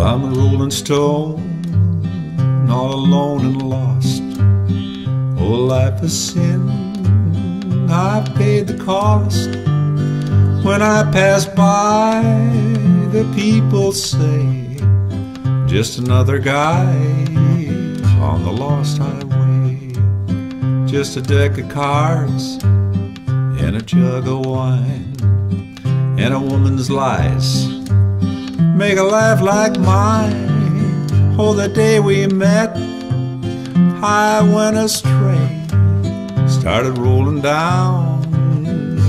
I'm a rolling stone, all alone and lost. Oh, life is sin, I've paid the cost. When I pass by, the people say, just another guy on the lost highway. Just a deck of cards and a jug of wine and a woman's lies. Make a laugh like mine. Oh, the day we met, I went astray. Started rolling down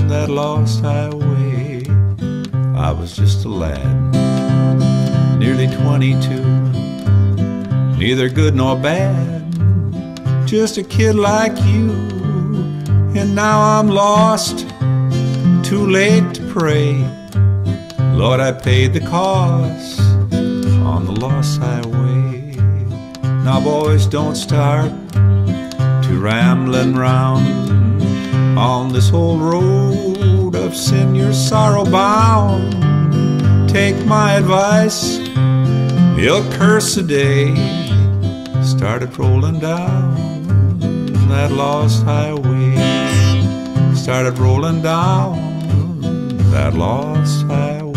that lost highway. I was just a lad, nearly 22, neither good nor bad, just a kid like you. And now I'm lost, too late to pray. Lord, I paid the cost on the lost highway. Now, boys, don't start to rambling round on this whole road of sin, you're sorrow bound. Take my advice, you'll curse a day. Started rolling down that lost highway. Started rolling down that lost highway.